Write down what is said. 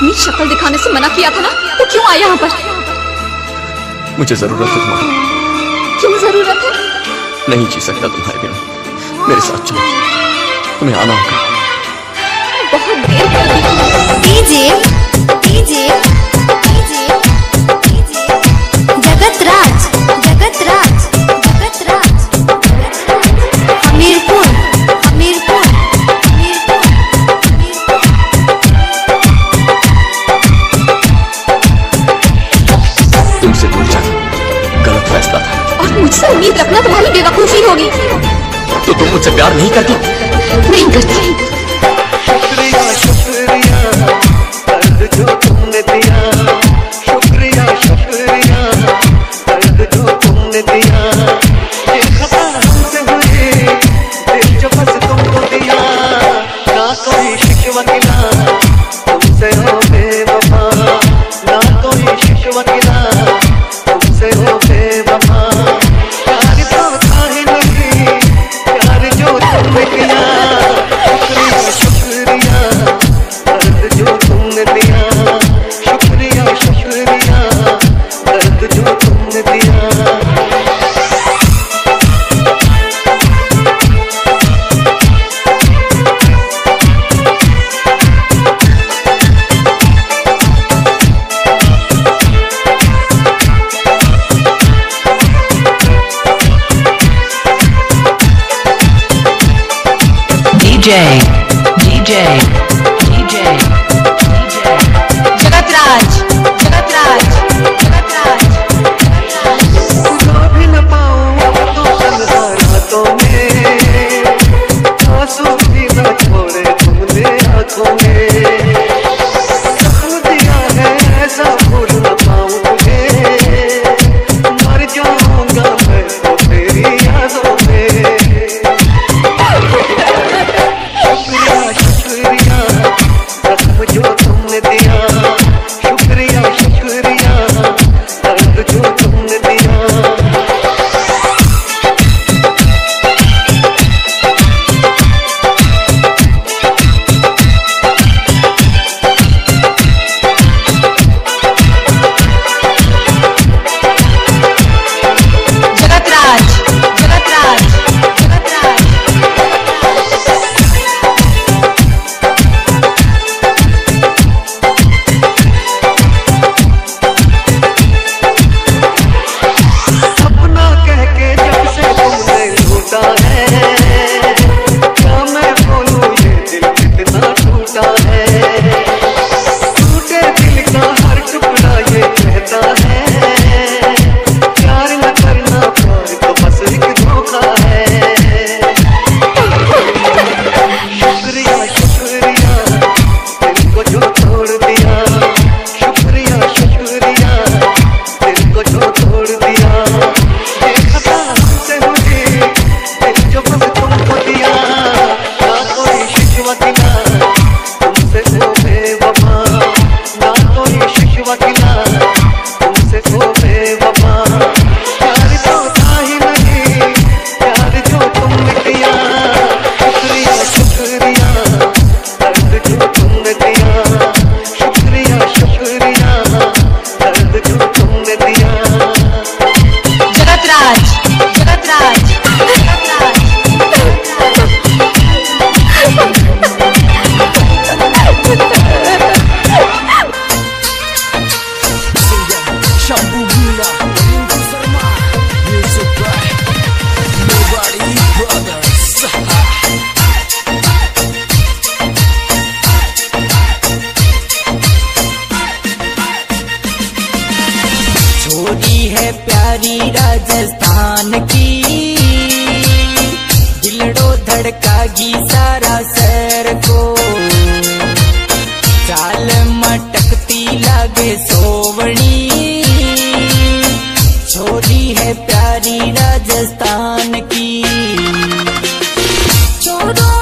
अपनी शक्ल दिखाने से मना किया था ना? तो क्यों आया यहाँ पर? मुझे ज़रूरत है तुम्हारी। क्यों ज़रूरत है? नहीं जी सकता तुम्हारे बिना। मेरे साथ चलो। तुम्हें आना होगा। बहुत देर कर दी। नहीं होगी। तो तुम मुझसे प्यार नहीं करती? नहीं करती। शुक्रिया शुक्रिया दिया। DJ, DJ. छोड़ दी डोली है प्यारी राजस्थान की। दिलड़ो धड़कागी सारा सर को। चाल मटकती लागे सोवणी। छोरी है प्यारी राजस्थान की। छोड़ो